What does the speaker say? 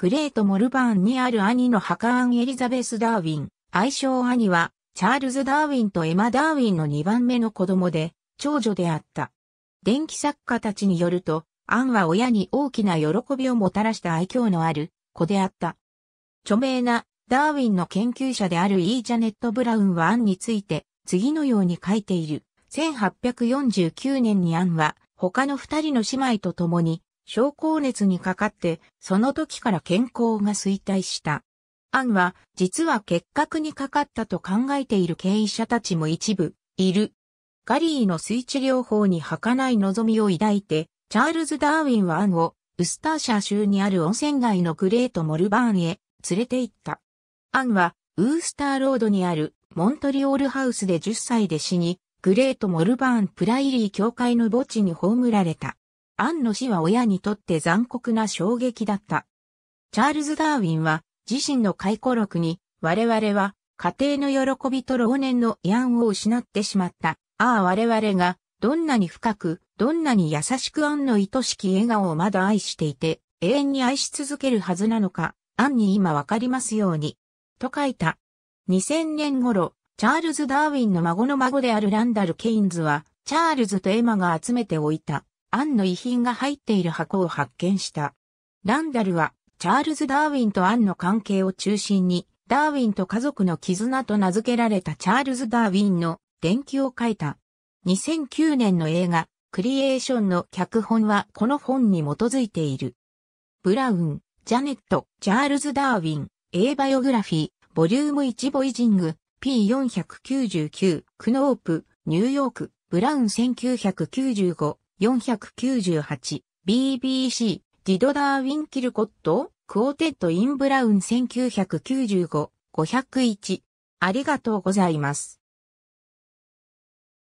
グレート・モルバーンにある兄のハカーン・エリザベス・ダーウィン。愛称兄は、チャールズ・ダーウィンとエマ・ダーウィンの2番目の子供で、長女であった。電気作家たちによると、アンは親に大きな喜びをもたらした愛嬌のある子であった。著名なダーウィンの研究者であるイー・ジャネット・ブラウンはアンについて次のように書いている。1849年にアンは他の二人の姉妹と共に症候熱にかかって、その時から健康が衰退した。アンは、実は結核にかかったと考えている経営者たちも一部、いる。ガリーの水治療法に儚い望みを抱いて、チャールズ・ダーウィンはアンを、ウスターシャー州にある温泉街のグレート・モルバーンへ連れて行った。アンは、ウースターロードにあるモントリオールハウスで10歳で死に、グレート・モルバーン・プライリー教会の墓地に葬られた。アンの死は親にとって残酷な衝撃だった。チャールズ・ダーウィンは自身の回顧録に我々は家庭の喜びと老年の慰安を失ってしまった。ああ我々がどんなに深く、どんなに優しくアンの愛しき笑顔をまだ愛していて永遠に愛し続けるはずなのか、アンに今わかりますように。と書いた。2000年頃、チャールズ・ダーウィンの孫の孫であるランダル・ケインズは、チャールズとエマが集めておいたアンの遺品が入っている箱を発見した。ランダルは、チャールズ・ダーウィンとアンの関係を中心に、ダーウィンと家族の絆と名付けられたチャールズ・ダーウィンの伝記を書いた。2009年の映画、クリエーションの脚本はこの本に基づいている。ブラウン、ジャネット、チャールズ・ダーウィン、A Biography、Volume 1 Voyaging、P499、 Knopf、ニューヨーク、ブラウン1995、498 BBC Did Darwin Kill God Quoted in Browne 1995 501ありがとうございます。